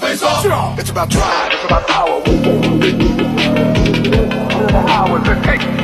my face off. It's about drive. it's about power. All the hours it takes.